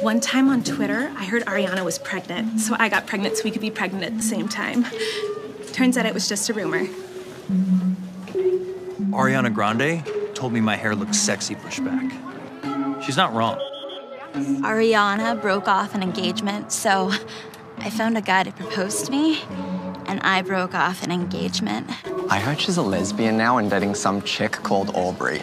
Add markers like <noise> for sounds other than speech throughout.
One time on Twitter, I heard Ariana was pregnant, so I got pregnant so we could be pregnant at the same time. Turns out it was just a rumor. Ariana Grande told me my hair looks sexy pushed back. She's not wrong. Ariana broke off an engagement, so I found a guy to propose to me, and I broke off an engagement. I heard she's a lesbian now and dating some chick called Aubrey.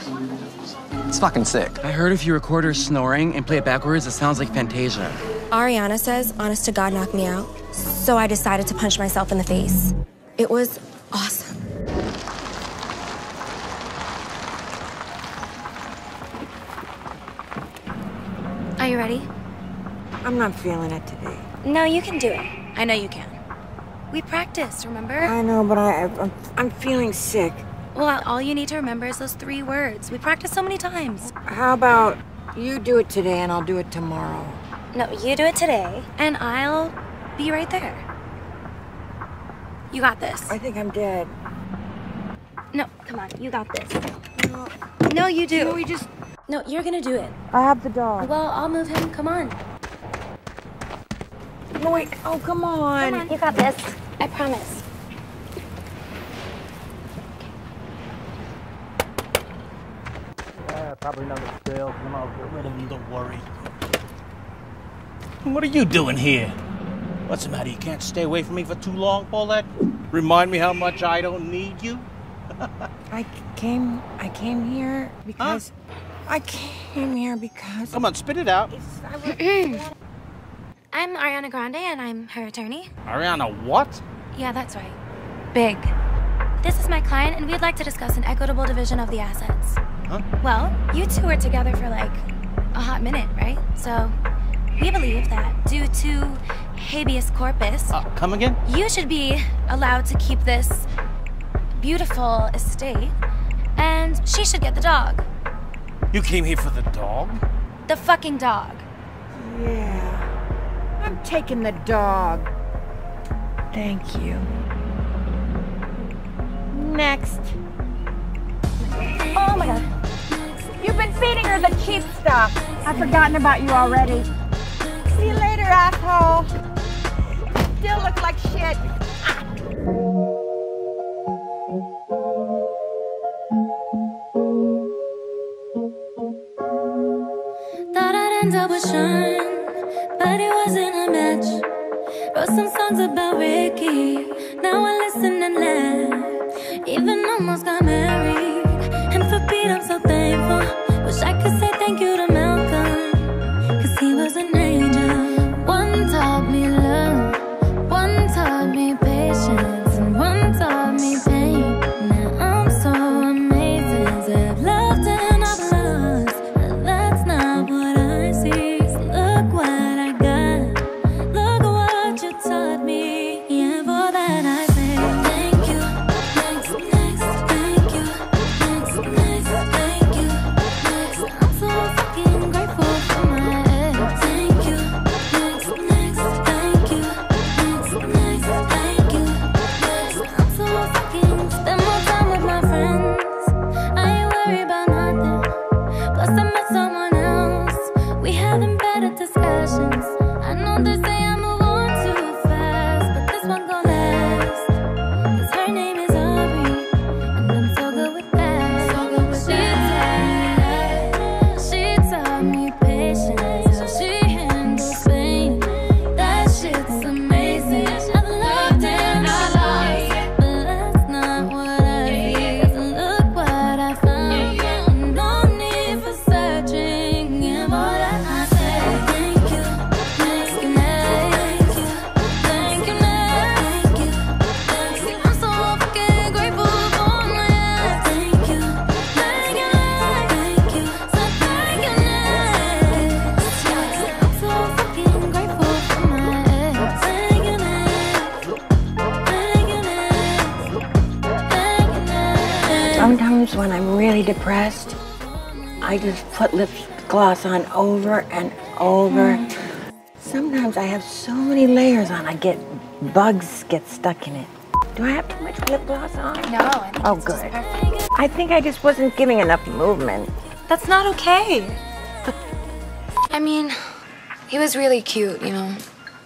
It's fucking sick. I heard if you record her snoring and play it backwards, it sounds like Fantasia. Ariana says, honest to God, knock me out. So I decided to punch myself in the face. It was awesome. Are you ready? I'm not feeling it today. No, you can do it. I know you can. We practiced, remember? I know, but I, I'm, I'm feeling sick. Well, all you need to remember is those three words. We practiced so many times. How about you do it today and I'll do it tomorrow? No, you do it today, and I'll be right there. You got this. I think I'm dead. No, come on, you got this. No, you do. No, we just. No, you're gonna do it. I have the dog. Well, I'll move him. Come on. No, wait. Oh, come on. Come on, you got this. I promise. Yeah, probably another spill. Come on, get rid of him. Don't worry. What are you doing here? What's the matter? You can't stay away from me for too long, Paulette? Remind me how much I don't need you? <laughs> I came. I came here because. I came here because. Come on, spit it out. <clears throat> I'm Ariana Grande, and I'm her attorney. Ariana, what? Yeah, that's right. Big. This is my client, and we'd like to discuss an equitable division of the assets. Huh? Well, you two were together for like a hot minute, right? So, we believe that due to habeas corpus, Uh, come again? you should be allowed to keep this beautiful estate, and she should get the dog. You came here for the dog? The fucking dog. Yeah. I'm taking the dog. Thank you. Next. Oh my god. You've been feeding her the cheap stuff. I've forgotten about you already. See you later, asshole. Still look like shit. Thought I'd end up with Sean, but it wasn't a match. Wrote some songs about Ricky. Now I listen and laugh. Even almost got married. I'm so thankful. Wish I could say We having Sometimes when I'm really depressed, I just put lip gloss on over and over. Sometimes I have so many layers on, I get bugs get stuck in it. Do I have too much lip gloss on? No, I think Oh, good. I think I just wasn't giving enough movement. That's not okay. I mean, He was really cute, you know.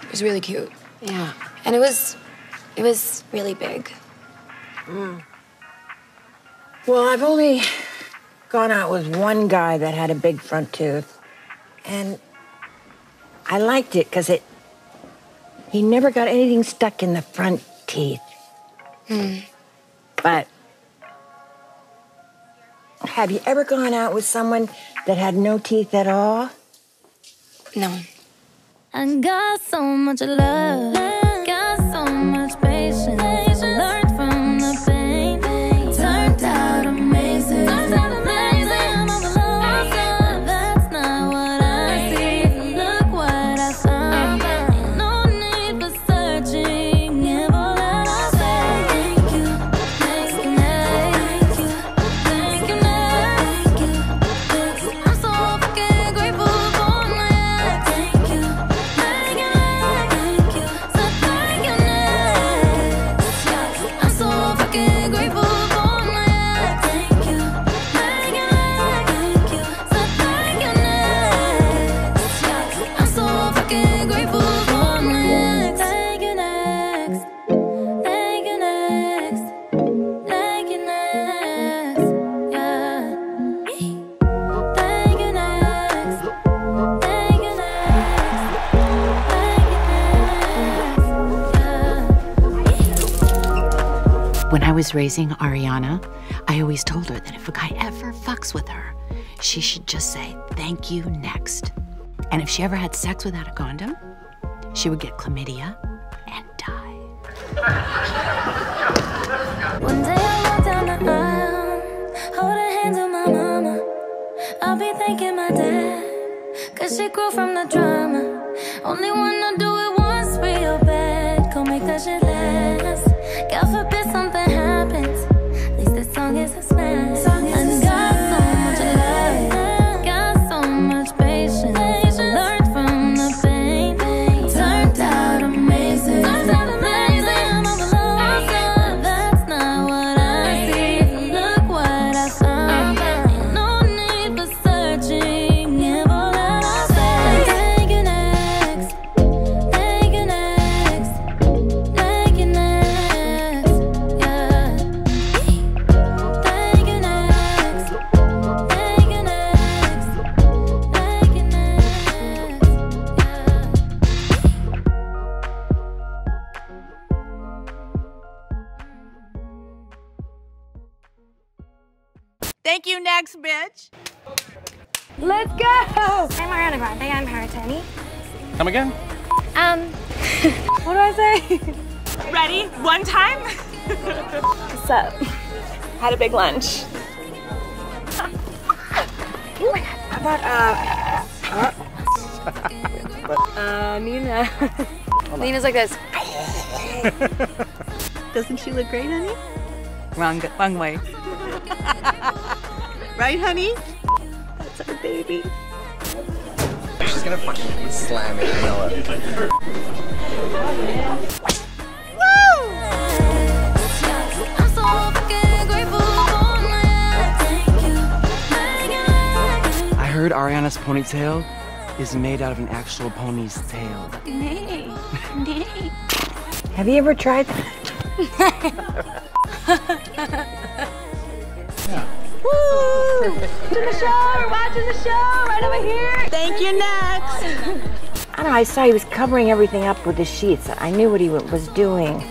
He was really cute. Yeah. And it was, it was really big. Mm. Well, I've only gone out with one guy that had a big front tooth. And I liked it because it, he never got anything stuck in the front teeth. Hmm. But have you ever gone out with someone that had no teeth at all? No. I got so much love, When I was raising Ariana, I always told her that if a guy ever fucks with her, she should just say, thank you, next. And if she ever had sex without a condom, she would get chlamydia and die. One day I walk down the aisle, hold her hand to my mama. I'll be thanking my dad, cause she grew from the drama. Only wanna do it once real bad, go make that shit last. God forbid Thank you, next bitch. Let's go! I'm Ariana Grande. I'm Haratani. Come again? Um, <laughs> what do I say? Ready? One time? What's up? Had a big lunch. <laughs> How about, uh, Uh, <laughs> Nina. Nina's like this. Doesn't she look great, honey? Wrong, wrong way. Right, honey? That's our baby. She's gonna fucking slam it, you know it. I'm so fucking grateful for my thank you, thank you. I heard Ariana's ponytail is made out of an actual pony's tail. Nay, nay. have you ever tried that? <laughs> Woo! To the show! We're watching the show right over here. Thank you, next. I don't know, I saw he was covering everything up with the sheets. I knew what he was doing.